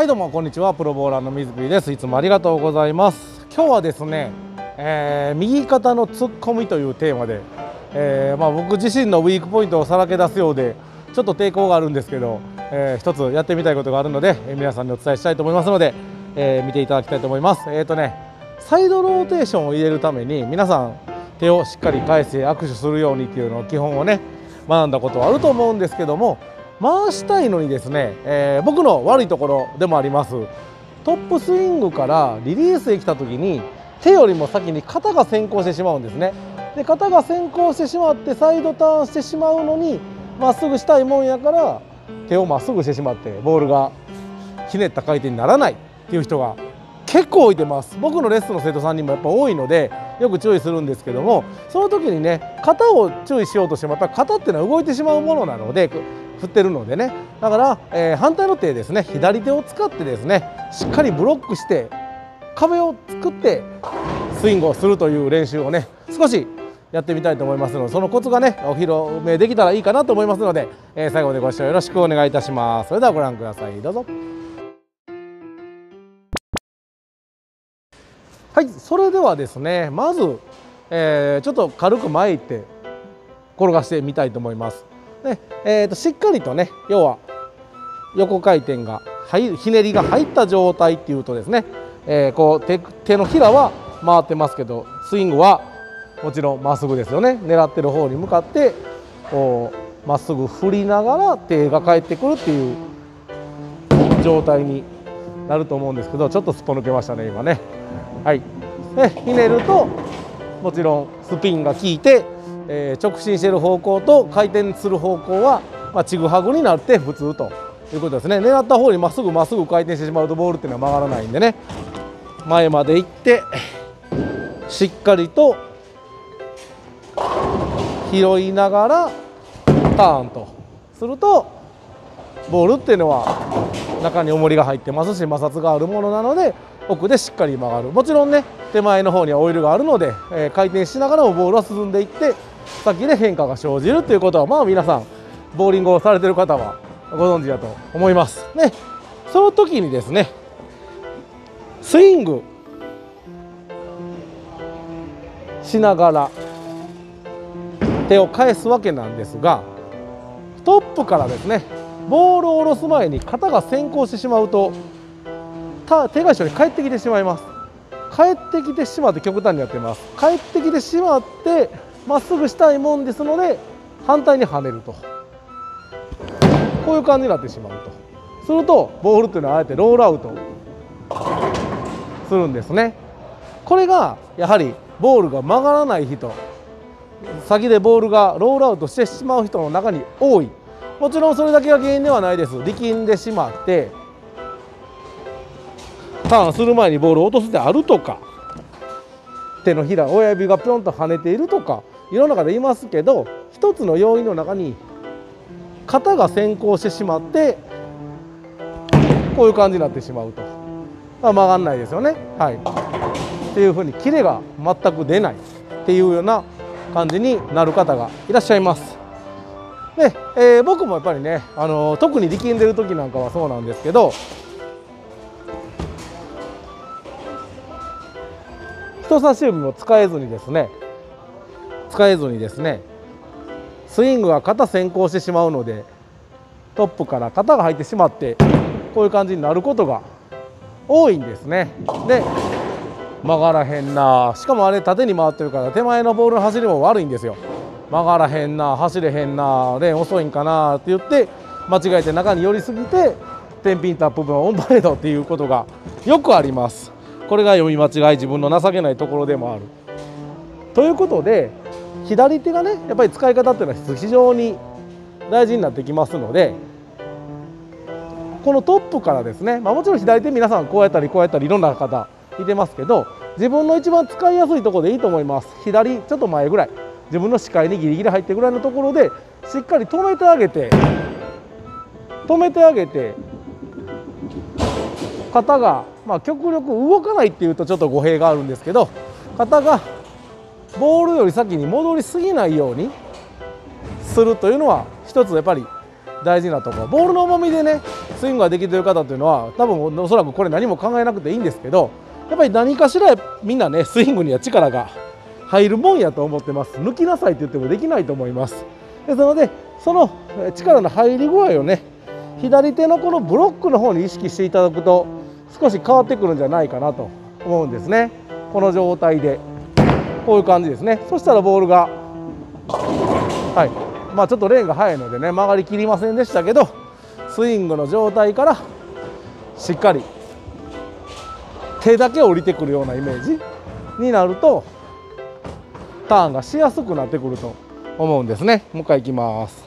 はいどうもこんにちは。プロボーラーの水木です。いつもありがとうございます。今日はですね、えー、右肩の突っ込みというテーマで、えー、まあ、僕自身のウィークポイントをさらけ出すようでちょっと抵抗があるんですけど、えー、一つやってみたいことがあるので、え皆さんにお伝えしたいと思いますので、え見ていただきたいと思います。えっ、とねサイドローテーションを入れるために皆さん手をしっかり返して握手するようにっていうのを基本をね学んだことはあると思うんですけども回したいのにですね、えー、僕の悪いところでもあります。トップスイングからリリースへ来た時に手よりも先に肩が先行してしまうんですね。で肩が先行してしまってサイドターンしてしまうのにまっすぐしたいもんやから手をまっすぐしてしまってボールがひねった回転にならない。っていう人が結構いてます。僕のレッスンの生徒さんにもやっぱ多いのでよく注意するんですけどもその時にね肩を注意しようとしてもやっぱり肩っていうのは動いてしまうものなので振ってるのでね。だから、えー、反対の手ですね。左手を使ってですねしっかりブロックして壁を作ってスイングをするという練習をね少しやってみたいと思いますのでそのコツがねお披露目できたらいいかなと思いますので、えー、最後までご視聴よろしくお願いいたします。それではご覧ください。どうぞ。はいそれではですねまず、えー、ちょっと軽く前行って転がしてみたいと思います。ねえーと、しっかりとね要は横回転がひねりが入った状態っていうとですね、えー、こう手手のひらは回ってますけどスイングはもちろんまっすぐですよね狙ってる方に向かってこうまっすぐ振りながら手が返ってくるっていう状態になると思うんですけどちょっとすっぽ抜けましたね今ね。はい、でひねるともちろんスピンが効いてえー、直進している方向と回転する方向は、まあ、ちぐはぐになって普通ということですね。狙った方にまっすぐまっすぐ回転してしまうとボールっていうのは曲がらないんでね。前まで行ってしっかりと拾いながらターンと。するとボールっていうのは中に重りが入ってますし摩擦があるものなので奥でしっかり曲がる。もちろんね手前の方にはオイルがあるので、えー、回転しながらもボールは進んでいって先で変化が生じるということはまあ皆さんボーリングをされてる方はご存知だと思います。ね。その時にですねスイング。しながら手を返すわけなんですがトップからですねボールを下ろす前に肩が先行してしまうと手が一緒に帰ってきてしまいます。帰ってきてしまって極端にやってます。帰ってきてしまってまっすぐしたいもんですので反対に跳ねると。こういう感じになってしまうと。するとボールっていうのはあえてロールアウト。するんですね。これがやはりボールが曲がらない人。先でボールがロールアウトしてしまう人の中に多い。もちろんそれだけが原因ではないです力んでしまってターンする前にボールを落とすであるとか手のひら親指がぴょんと跳ねているとかいろんな方いますけど一つの要因の中に肩が先行してしまってこういう感じになってしまうと、曲がんないですよね。はい、っていうふうにキレが全く出ないっていうような感じになる方がいらっしゃいます。で、えー、僕もやっぱりね、あのー、特に力んでる時なんかはそうなんですけど人差し指も使えずにですね使えずにですねスイングが肩先行してしまうのでトップから肩が入ってしまってこういう感じになることが多いんですね。で曲がらへんな。しかもあれ縦に回ってるから手前のボールの走りも悪いんですよ。曲がらへんな走れへんなレーン遅いんかなって言って間違えて中に寄りすぎて天品タップ分オンバレードっていうことがよくあります。これが読み間違い自分の情けないところでもある。ということで左手がねやっぱり使い方っていうのは非常に大事になってきますのでこのトップからですね、まあ、もちろん左手皆さんこうやったりこうやったりいろんな方いてますけど自分の一番使いやすいとこでいいと思います。左ちょっと前ぐらい。自分の視界にギリギリ入ってぐらいのところでしっかり止めてあげて止めてあげて肩が、まあ、極力動かないっていうとちょっと語弊があるんですけど肩がボールより先に戻りすぎないようにするというのは一つやっぱり大事なとこ。ろボールの重みでねスイングができてる方っていうのは多分おそらくこれ何も考えなくていいんですけどやっぱり何かしらみんなねスイングには力が入るもんやと思ってます。抜きなさいって言ってもできないと思います。ですのでその力の入り具合をね左手のこのブロックの方に意識していただくと少し変わってくるんじゃないかなと思うんですね。この状態で。こういう感じですね。そしたらボールがはい。まあちょっとレーンが速いのでね曲がりきりませんでしたけどスイングの状態からしっかり手だけ降りてくるようなイメージになるとターンがしやすくなってくると思うんですね。もう一回いきます。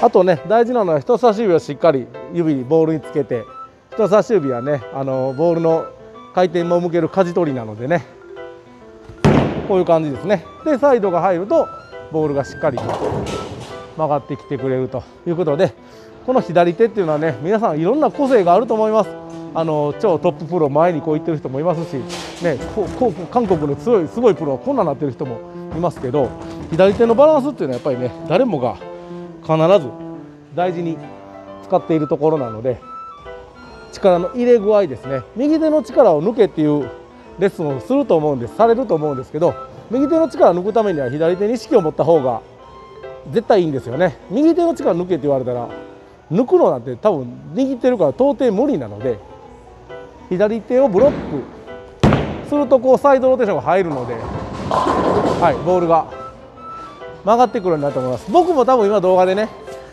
あとね大事なのは人差し指をしっかり指にボールにつけて人差し指はねあのボールの回転も向ける舵取りなのでねこういう感じですね。でサイドが入るとボールがしっかり曲がってきてくれるということでこの左手っていうのはね皆さんいろんな個性があると思います。あの超トッププロ前にこう言ってる人もいますし、ね、ここ韓国の強いすごいプロはこんななってる人もいますけど左手のバランスっていうのはやっぱりね誰もが必ず大事に使っているところなので力の入れ具合ですね。右手の力を抜けっていうレッスンをすると思うんですされると思うんですけど右手の力を抜くためには左手に意識を持った方が絶対いいんですよね。右手の力抜けって言われたら抜くのなんて多分握ってるから到底無理なので左手をブロック。するとこうサイドローテーションが入るので、はい、ボールが。曲がってくるんだと思います。僕も多分今動画でね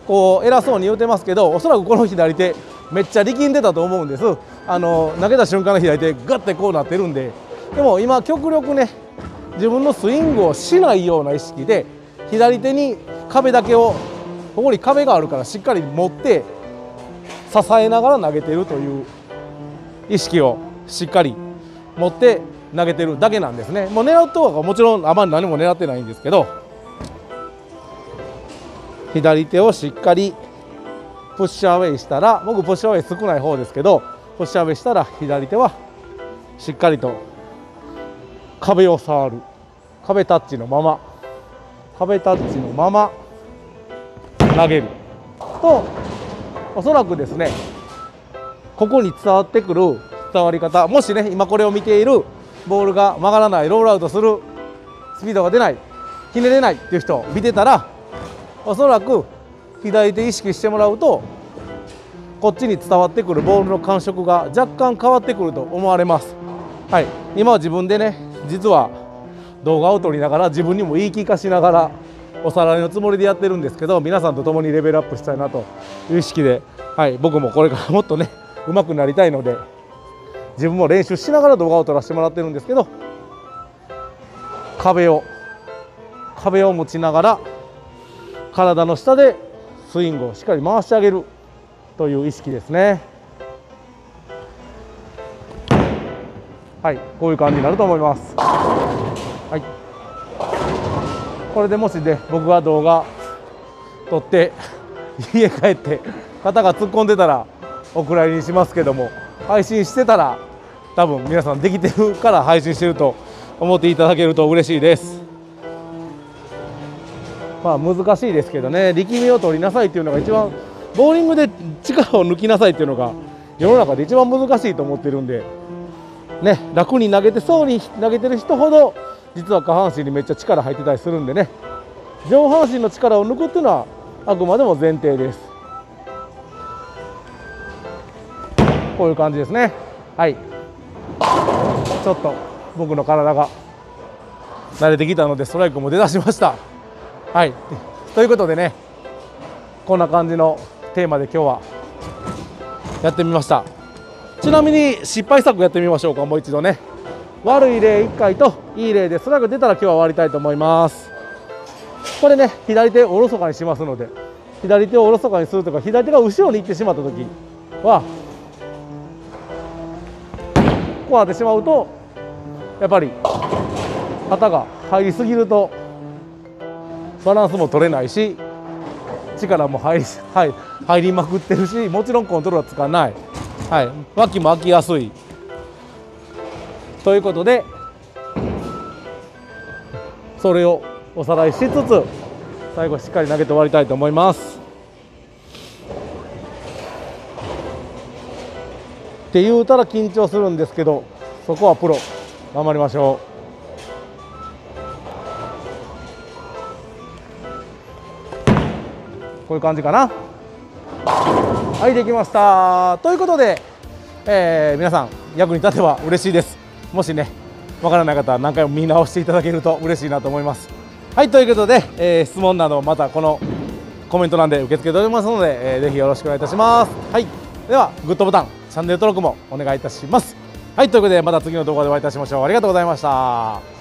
こう偉そうに言うてますけどおそらくこの左手めっちゃ力んでたと思うんです。あの投げた瞬間の左手ガッてこうなってるんで。でも今極力ね自分のスイングをしないような意識で左手に壁だけをここに壁があるからしっかり持って支えながら投げてるという意識をしっかり持って投げてるだけなんですね。もう狙うとはもちろんあまり何も狙ってないんですけど左手をしっかりプッシュアウェイしたら僕プッシュアウェイ少ない方ですけどプッシュアウェイしたら左手はしっかりと壁を触る。壁タッチのまま。壁タッチのまま投げる。とおそらくですねここに伝わってくる伝わり方もしね今これを見ているボールが曲がらないロールアウトするスピードが出ないひねれないっていう人見てたらおそらく左手意識してもらうとこっちに伝わってくるボールの感触が若干変わってくると思われます。はい、今は自分でね実は動画を撮りながら自分にも言い聞かしながらおさらいのつもりでやってるんですけど皆さんと共にレベルアップしたいなという意識で、はい、僕もこれからもっとね上手くなりたいので自分も練習しながら動画を撮らせてもらってるんですけど壁を壁を持ちながら体の下でスイングをしっかり回してあげるという意識ですね。はいこういう感じになると思います。はい。これでもしね僕が動画撮って家帰って肩が突っ込んでたらお蔵入りにしますけども配信してたら多分皆さんできてるから配信してると思っていただけると嬉しいです。まあ難しいですけどね力みを取りなさいっていうのが一番ボーリングで力を抜きなさいっていうのが世の中で一番難しいと思ってるんでね楽に投げてそうに投げてる人ほど実は下半身にめっちゃ力入ってたりするんでね上半身の力を抜くっていうのはあくまでも前提です。こういう感じですね。はい。ちょっと僕の体が慣れてきたのでストライクも出だしました。はい。ということでねこんな感じのテーマで今日はやってみました。ちなみに失敗作やってみましょうか。もう一度ね。悪い例1回といい例でストライク出たら今日は終わりたいと思います。これね左手をおろそかにしますので左手をおろそかにするとか左手が後ろに行ってしまった時はこうなってしまうとやっぱり肩が入りすぎるとバランスも取れないし力も入り入入りまくってるしもちろんコントロールはつかない、はい、脇も開きやすい。ということでそれをおさらいしつつ最後しっかり投げて終わりたいと思います。って言うたら緊張するんですけどそこはプロ頑張りましょう。こういう感じかな。はいできました。ということで、えー、皆さん役に立てば嬉しいです。もしねわからない方は何回も見直していただけると嬉しいなと思います。はいということで、えー、質問などまたこのコメント欄で受け付けておりますので、えー、ぜひよろしくお願いいたします。はいではグッドボタン。チャンネル登録もお願いいたします。はいということでまた次の動画でお会いいたしましょう。ありがとうございました。